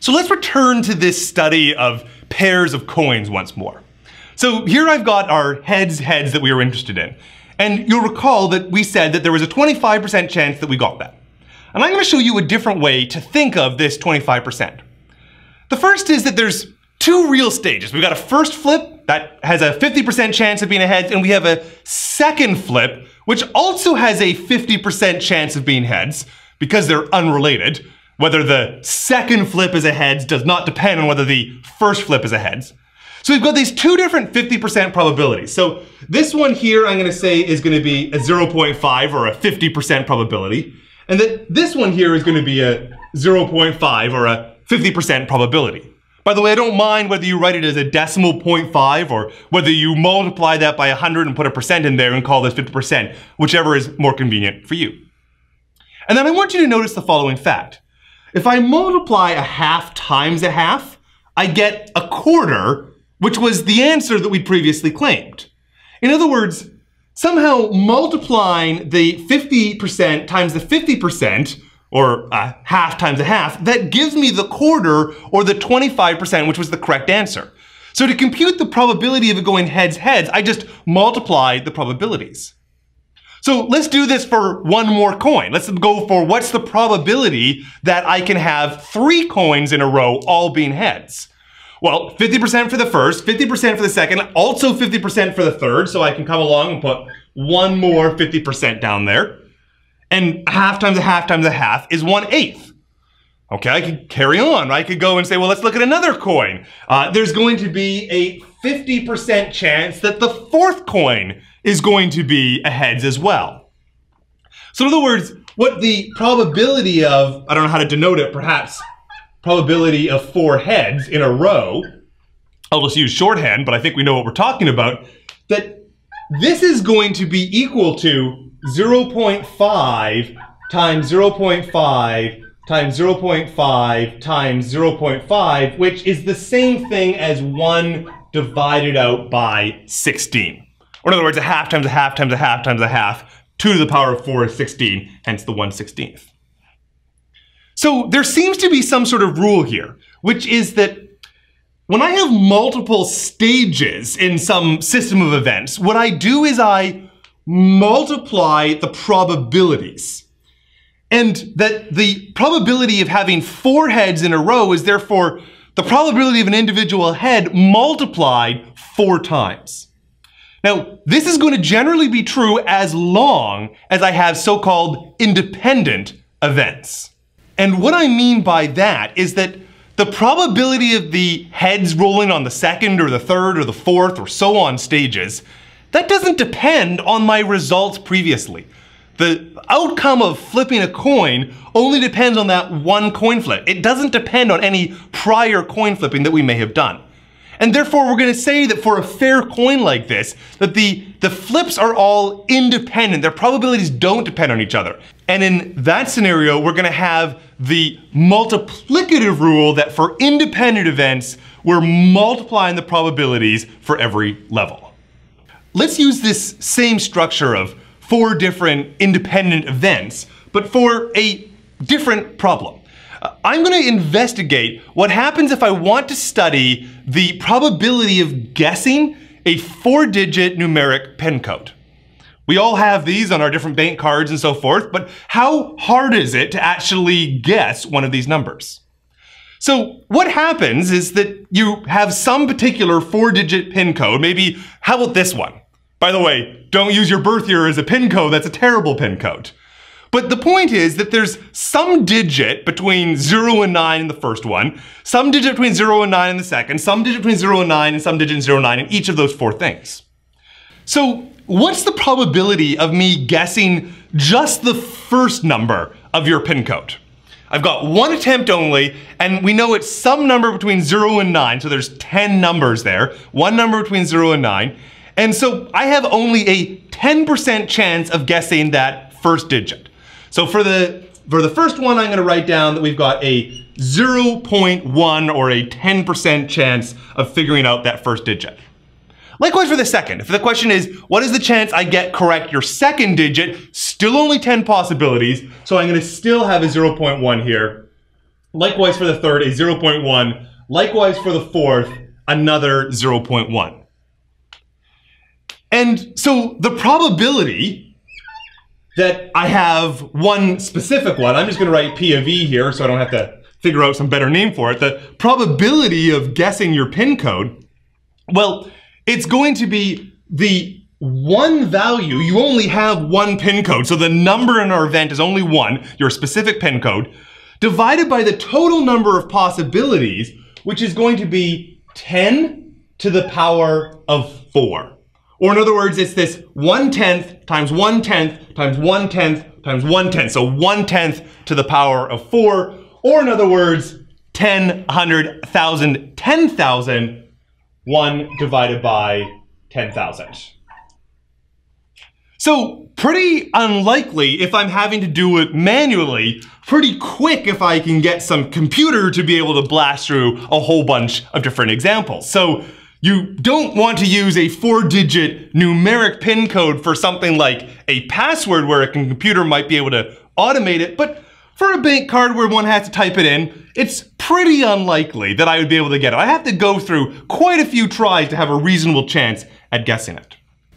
So let's return to this study of pairs of coins once more. So here I've got our heads heads that we were interested in. And you'll recall that we said that there was a 25% chance that we got that. And I'm going to show you a different way to think of this 25%. The first is that there's two real stages. We've got a first flip that has a 50% chance of being a heads, and we have a second flip, which also has a 50% chance of being heads because they're unrelated. Whether the second flip is a heads does not depend on whether the first flip is a heads. So we've got these two different 50% probabilities. So this one here I'm going to say is going to be a 0.5 or a 50% probability. And that this one here is going to be a 0.5 or a 50% probability. By the way, I don't mind whether you write it as a decimal 0.5 or whether you multiply that by 100 and put a percent in there and call this 50%, whichever is more convenient for you. And then I want you to notice the following fact. If I multiply a half times a half, I get a quarter, which was the answer that we previously claimed. In other words, somehow multiplying the 50% times the 50%, or a half times a half, that gives me the quarter, or the 25%, which was the correct answer. So to compute the probability of it going heads heads, I just multiply the probabilities. So let's do this for one more coin. Let's go for what's the probability that I can have three coins in a row all being heads. Well, 50% for the first, 50% for the second, also 50% for the third, so I can come along and put one more 50% down there. And half times a half times a half is one eighth. Okay, I could carry on. I could go and say, well, let's look at another coin. Uh, there's going to be a 50% chance that the fourth coin is going to be a heads as well. So in other words, what the probability of, I don't know how to denote it, perhaps probability of four heads in a row, I'll just use shorthand, but I think we know what we're talking about, that this is going to be equal to 0.5 times 0.5 times 0.5 times 0.5, which is the same thing as 1 divided out by 16. Or in other words, a half times a half times a half times a half, 2 to the power of 4 is 16, hence the 1 16th. So there seems to be some sort of rule here, which is that when I have multiple stages in some system of events, what I do is I multiply the probabilities. And that the probability of having four heads in a row is therefore the probability of an individual head multiplied four times. Now, this is going to generally be true as long as I have so-called independent events. And what I mean by that is that the probability of the heads rolling on the second or the third or the fourth or so on stages, that doesn't depend on my results previously. The outcome of flipping a coin only depends on that one coin flip. It doesn't depend on any prior coin flipping that we may have done. And therefore, we're going to say that for a fair coin like this, that the, the flips are all independent. Their probabilities don't depend on each other. And in that scenario, we're going to have the multiplicative rule that for independent events, we're multiplying the probabilities for every level. Let's use this same structure of four different independent events, but for a different problem. I'm going to investigate what happens if I want to study the probability of guessing a four-digit numeric PIN code. We all have these on our different bank cards and so forth, but how hard is it to actually guess one of these numbers? So what happens is that you have some particular four-digit PIN code, maybe, how about this one? By the way, don't use your birth year as a PIN code, that's a terrible PIN code. But the point is that there's some digit between 0 and 9 in the first one, some digit between 0 and 9 in the second, some digit between 0 and 9, and some digit 0 and 9 in each of those four things. So what's the probability of me guessing just the first number of your pin code? I've got one attempt only, and we know it's some number between 0 and 9, so there's 10 numbers there, one number between 0 and 9, and so I have only a 10% chance of guessing that first digit. So for the, for the first one, I'm gonna write down that we've got a 0.1 or a 10% chance of figuring out that first digit. Likewise for the second. If the question is, what is the chance I get correct your second digit? Still only 10 possibilities, so I'm gonna still have a 0.1 here. Likewise for the third, a 0.1. Likewise for the fourth, another 0.1. And so the probability that I have one specific one, I'm just going to write P of E here so I don't have to figure out some better name for it. The probability of guessing your pin code, well, it's going to be the one value, you only have one pin code, so the number in our event is only one, your specific pin code, divided by the total number of possibilities, which is going to be 10 to the power of 4. Or in other words, it's this 1 tenth times 1 tenth times 1 tenth times 1 tenth. So 1 tenth to the power of 4. Or in other words, 10, 100, 1,000, 10,000, 1 divided by 10,000. So pretty unlikely if I'm having to do it manually, pretty quick if I can get some computer to be able to blast through a whole bunch of different examples. So you don't want to use a four digit numeric PIN code for something like a password where a computer might be able to automate it, but for a bank card where one has to type it in, it's pretty unlikely that I would be able to get it. I have to go through quite a few tries to have a reasonable chance at guessing it.